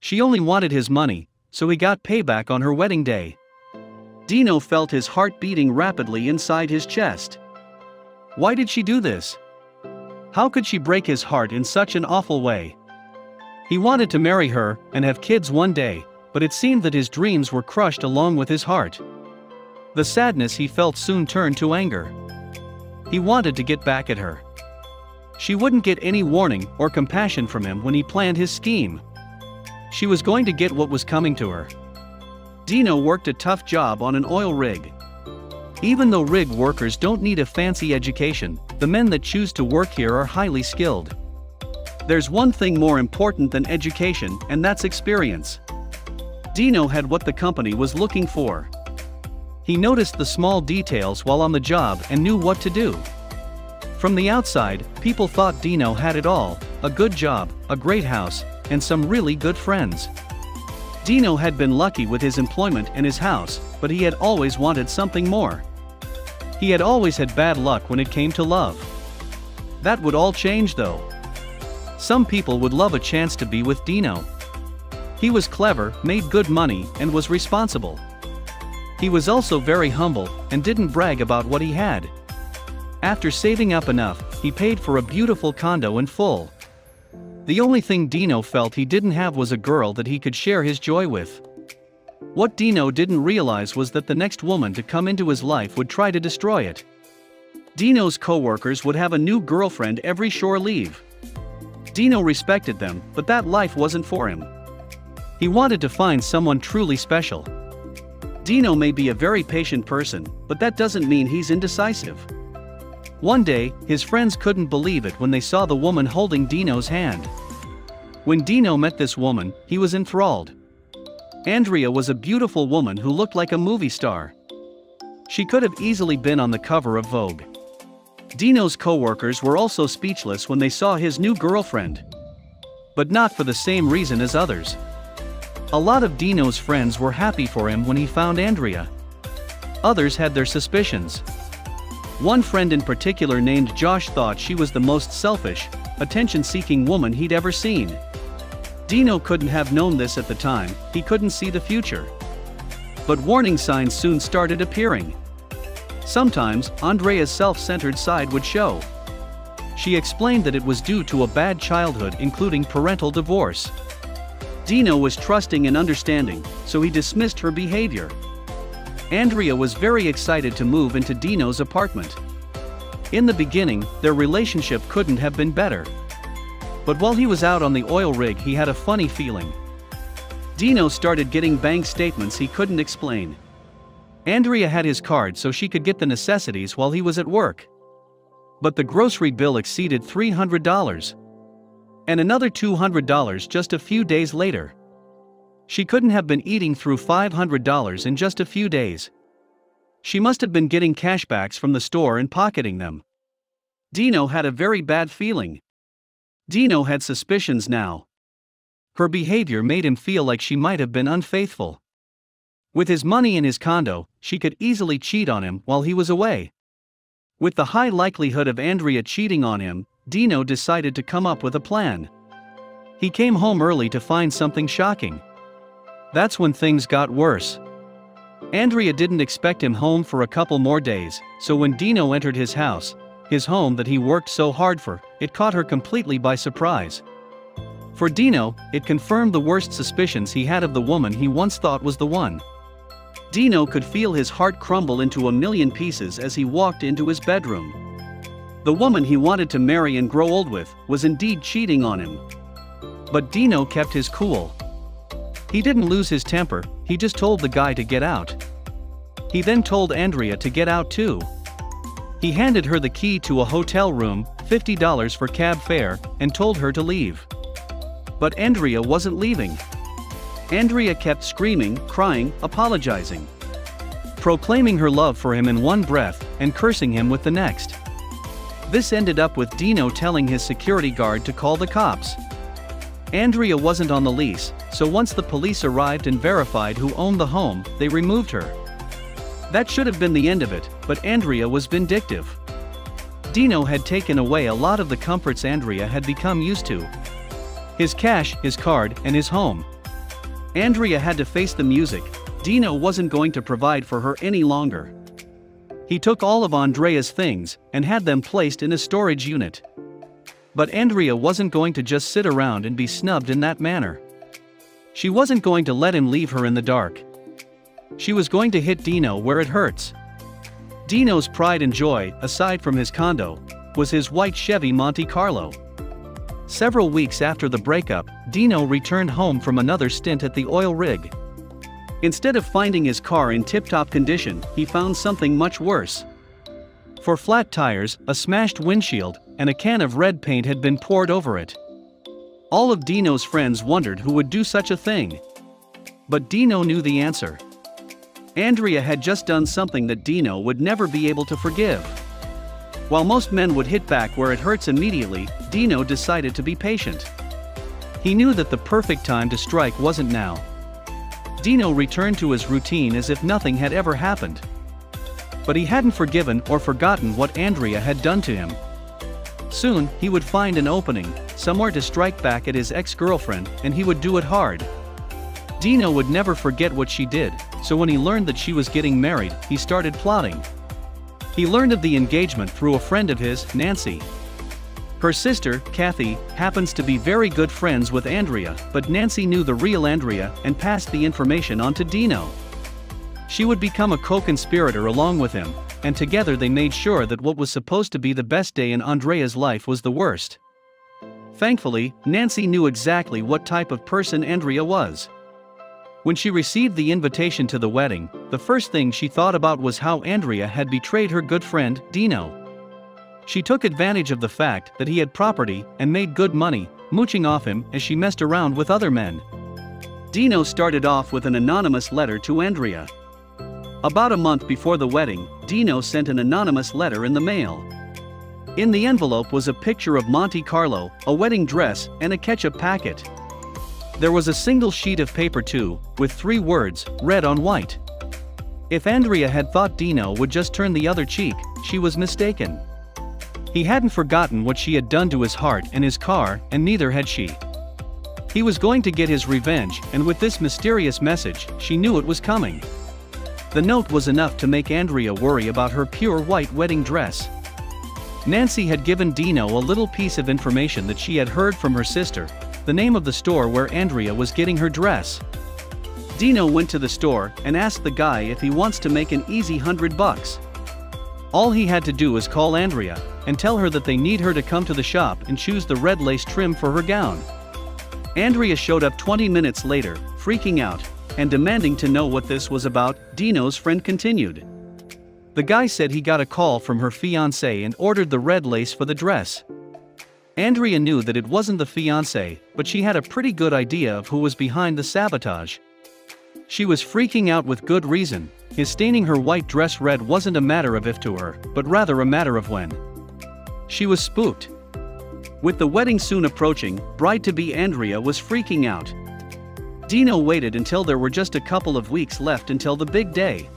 She only wanted his money, so he got payback on her wedding day. Dino felt his heart beating rapidly inside his chest. Why did she do this? How could she break his heart in such an awful way? He wanted to marry her and have kids one day, but it seemed that his dreams were crushed along with his heart. The sadness he felt soon turned to anger. He wanted to get back at her. She wouldn't get any warning or compassion from him when he planned his scheme. She was going to get what was coming to her. Dino worked a tough job on an oil rig. Even though rig workers don't need a fancy education, the men that choose to work here are highly skilled. There's one thing more important than education, and that's experience. Dino had what the company was looking for. He noticed the small details while on the job and knew what to do. From the outside, people thought Dino had it all a good job, a great house, and some really good friends. Dino had been lucky with his employment and his house, but he had always wanted something more. He had always had bad luck when it came to love. That would all change though. Some people would love a chance to be with Dino. He was clever, made good money, and was responsible. He was also very humble and didn't brag about what he had. After saving up enough, he paid for a beautiful condo in full. The only thing Dino felt he didn't have was a girl that he could share his joy with. What Dino didn't realize was that the next woman to come into his life would try to destroy it. Dino's co-workers would have a new girlfriend every shore leave. Dino respected them, but that life wasn't for him. He wanted to find someone truly special. Dino may be a very patient person, but that doesn't mean he's indecisive. One day, his friends couldn't believe it when they saw the woman holding Dino's hand. When Dino met this woman, he was enthralled. Andrea was a beautiful woman who looked like a movie star. She could have easily been on the cover of Vogue. Dino's co-workers were also speechless when they saw his new girlfriend. But not for the same reason as others. A lot of Dino's friends were happy for him when he found Andrea. Others had their suspicions. One friend in particular named Josh thought she was the most selfish, attention-seeking woman he'd ever seen. Dino couldn't have known this at the time, he couldn't see the future. But warning signs soon started appearing. Sometimes, Andrea's self-centered side would show. She explained that it was due to a bad childhood including parental divorce. Dino was trusting and understanding, so he dismissed her behavior. Andrea was very excited to move into Dino's apartment. In the beginning, their relationship couldn't have been better. But while he was out on the oil rig he had a funny feeling. Dino started getting bank statements he couldn't explain. Andrea had his card so she could get the necessities while he was at work. But the grocery bill exceeded $300. And another $200 just a few days later. She couldn't have been eating through $500 in just a few days. She must have been getting cashbacks from the store and pocketing them. Dino had a very bad feeling. Dino had suspicions now. Her behavior made him feel like she might have been unfaithful. With his money in his condo, she could easily cheat on him while he was away. With the high likelihood of Andrea cheating on him, Dino decided to come up with a plan. He came home early to find something shocking. That's when things got worse. Andrea didn't expect him home for a couple more days, so when Dino entered his house, his home that he worked so hard for, it caught her completely by surprise. For Dino, it confirmed the worst suspicions he had of the woman he once thought was the one. Dino could feel his heart crumble into a million pieces as he walked into his bedroom. The woman he wanted to marry and grow old with was indeed cheating on him. But Dino kept his cool, he didn't lose his temper, he just told the guy to get out. He then told Andrea to get out too. He handed her the key to a hotel room, $50 for cab fare, and told her to leave. But Andrea wasn't leaving. Andrea kept screaming, crying, apologizing. Proclaiming her love for him in one breath and cursing him with the next. This ended up with Dino telling his security guard to call the cops. Andrea wasn't on the lease, so once the police arrived and verified who owned the home, they removed her. That should have been the end of it, but Andrea was vindictive. Dino had taken away a lot of the comforts Andrea had become used to. His cash, his card, and his home. Andrea had to face the music, Dino wasn't going to provide for her any longer. He took all of Andrea's things and had them placed in a storage unit. But Andrea wasn't going to just sit around and be snubbed in that manner. She wasn't going to let him leave her in the dark. She was going to hit Dino where it hurts. Dino's pride and joy, aside from his condo, was his white Chevy Monte Carlo. Several weeks after the breakup, Dino returned home from another stint at the oil rig. Instead of finding his car in tip-top condition, he found something much worse. Four flat tires, a smashed windshield, and a can of red paint had been poured over it. All of Dino's friends wondered who would do such a thing. But Dino knew the answer. Andrea had just done something that Dino would never be able to forgive. While most men would hit back where it hurts immediately, Dino decided to be patient. He knew that the perfect time to strike wasn't now. Dino returned to his routine as if nothing had ever happened. But he hadn't forgiven or forgotten what Andrea had done to him. Soon, he would find an opening, somewhere to strike back at his ex-girlfriend, and he would do it hard. Dino would never forget what she did, so when he learned that she was getting married, he started plotting. He learned of the engagement through a friend of his, Nancy. Her sister, Kathy, happens to be very good friends with Andrea, but Nancy knew the real Andrea and passed the information on to Dino. She would become a co-conspirator along with him, and together they made sure that what was supposed to be the best day in Andrea's life was the worst. Thankfully, Nancy knew exactly what type of person Andrea was. When she received the invitation to the wedding, the first thing she thought about was how Andrea had betrayed her good friend, Dino. She took advantage of the fact that he had property and made good money, mooching off him as she messed around with other men. Dino started off with an anonymous letter to Andrea. About a month before the wedding, Dino sent an anonymous letter in the mail. In the envelope was a picture of Monte Carlo, a wedding dress, and a ketchup packet. There was a single sheet of paper too, with three words, red on white. If Andrea had thought Dino would just turn the other cheek, she was mistaken. He hadn't forgotten what she had done to his heart and his car, and neither had she. He was going to get his revenge, and with this mysterious message, she knew it was coming. The note was enough to make Andrea worry about her pure white wedding dress. Nancy had given Dino a little piece of information that she had heard from her sister, the name of the store where Andrea was getting her dress. Dino went to the store and asked the guy if he wants to make an easy hundred bucks. All he had to do was call Andrea and tell her that they need her to come to the shop and choose the red lace trim for her gown. Andrea showed up 20 minutes later, freaking out, and demanding to know what this was about, Dino's friend continued. The guy said he got a call from her fiancé and ordered the red lace for the dress. Andrea knew that it wasn't the fiancé, but she had a pretty good idea of who was behind the sabotage. She was freaking out with good reason, his staining her white dress red wasn't a matter of if to her, but rather a matter of when. She was spooked. With the wedding soon approaching, bride-to-be Andrea was freaking out. Dino waited until there were just a couple of weeks left until the big day.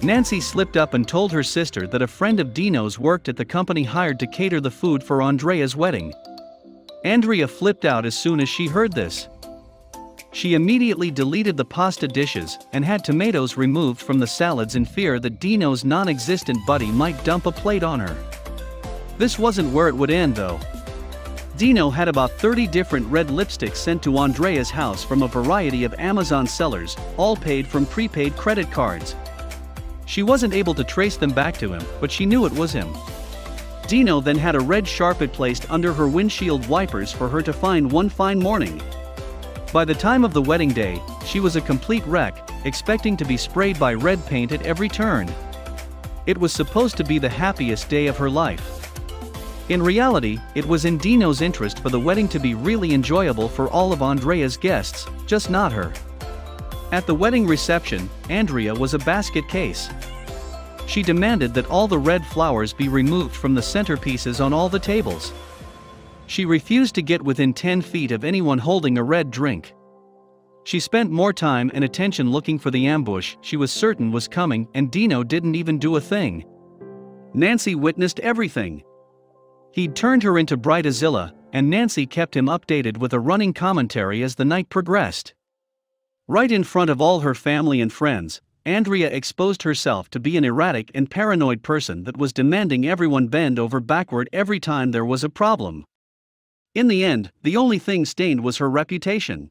Nancy slipped up and told her sister that a friend of Dino's worked at the company hired to cater the food for Andrea's wedding. Andrea flipped out as soon as she heard this. She immediately deleted the pasta dishes and had tomatoes removed from the salads in fear that Dino's non-existent buddy might dump a plate on her. This wasn't where it would end though. Dino had about 30 different red lipsticks sent to Andrea's house from a variety of Amazon sellers, all paid from prepaid credit cards. She wasn't able to trace them back to him, but she knew it was him. Dino then had a red sharpie placed under her windshield wipers for her to find one fine morning. By the time of the wedding day, she was a complete wreck, expecting to be sprayed by red paint at every turn. It was supposed to be the happiest day of her life. In reality, it was in Dino's interest for the wedding to be really enjoyable for all of Andrea's guests, just not her. At the wedding reception, Andrea was a basket case. She demanded that all the red flowers be removed from the centerpieces on all the tables. She refused to get within 10 feet of anyone holding a red drink. She spent more time and attention looking for the ambush she was certain was coming and Dino didn't even do a thing. Nancy witnessed everything. He'd turned her into Bridezilla, and Nancy kept him updated with a running commentary as the night progressed. Right in front of all her family and friends, Andrea exposed herself to be an erratic and paranoid person that was demanding everyone bend over backward every time there was a problem. In the end, the only thing stained was her reputation.